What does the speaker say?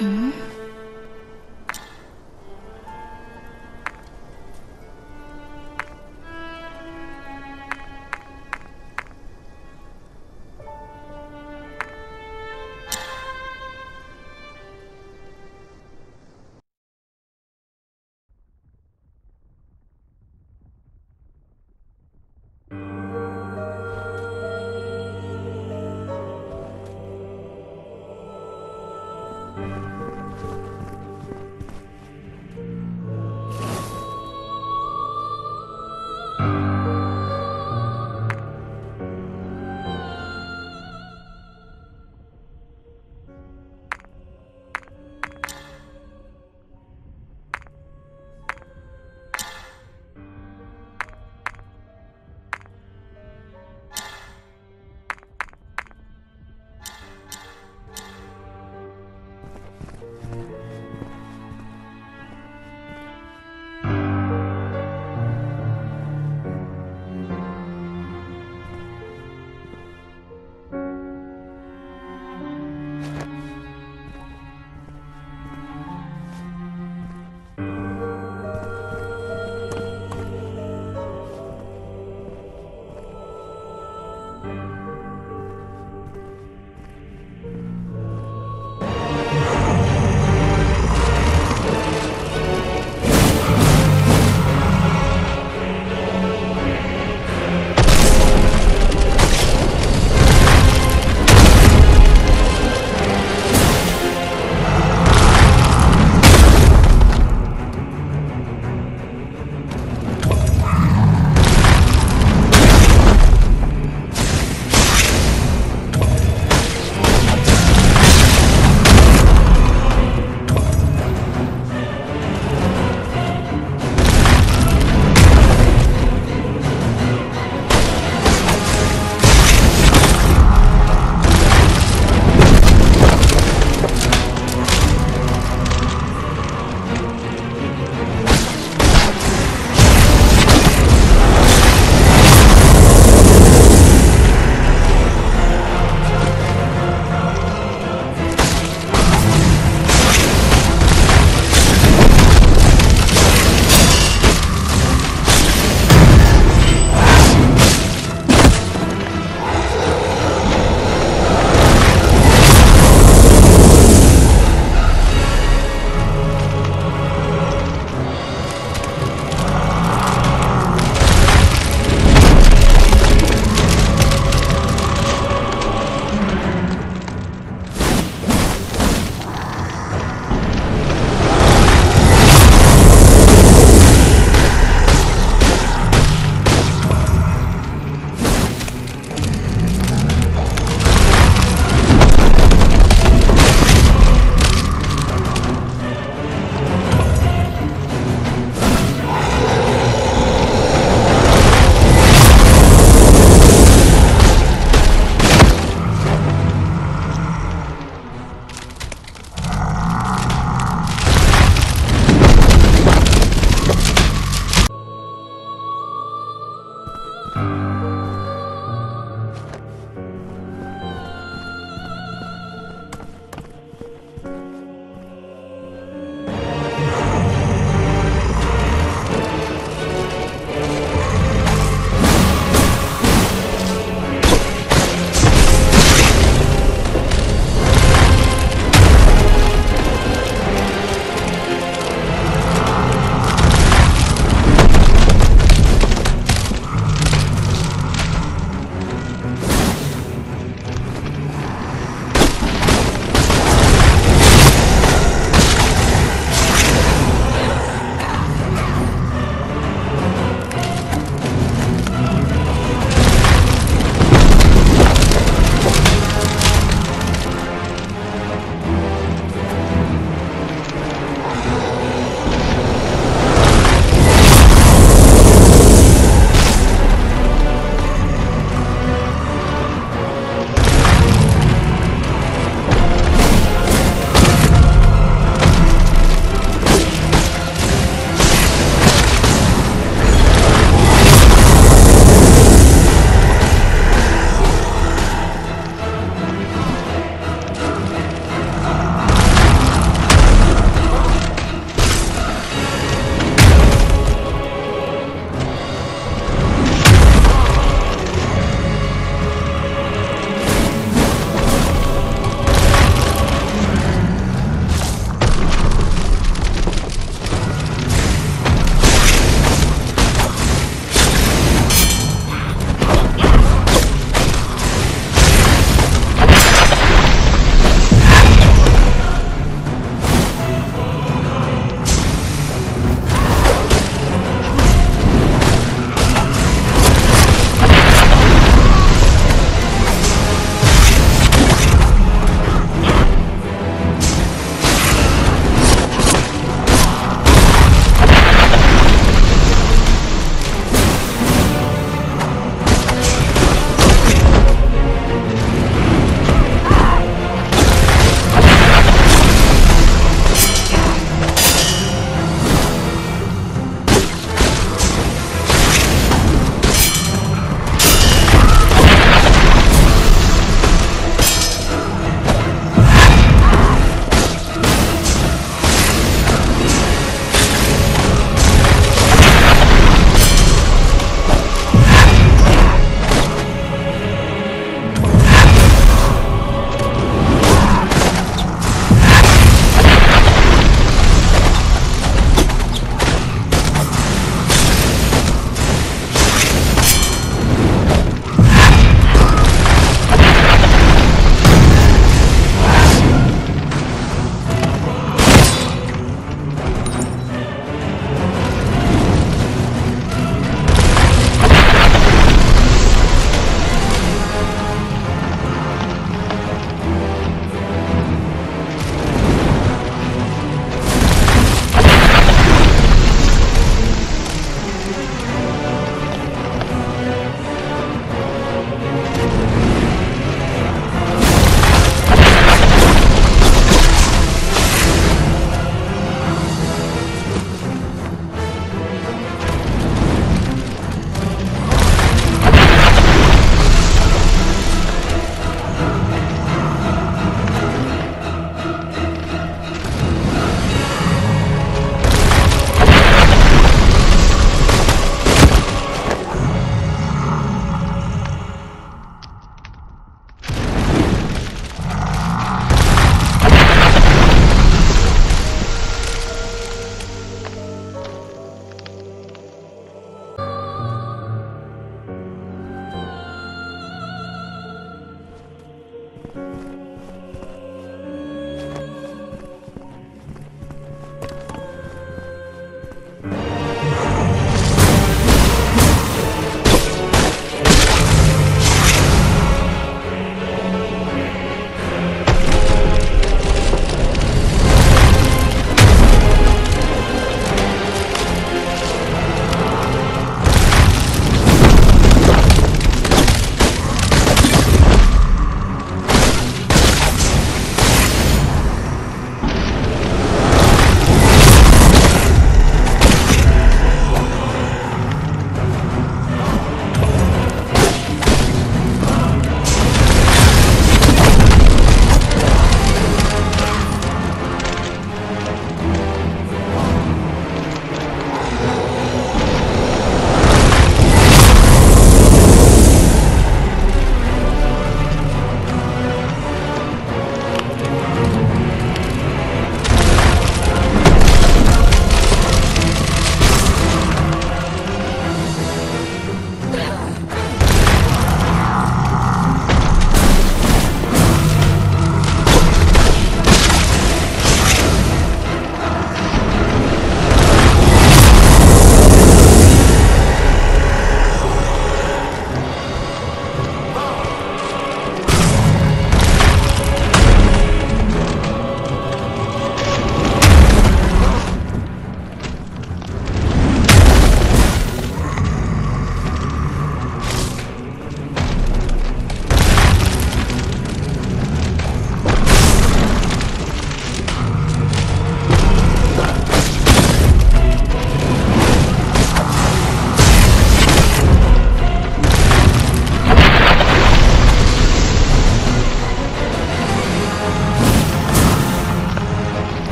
嗯。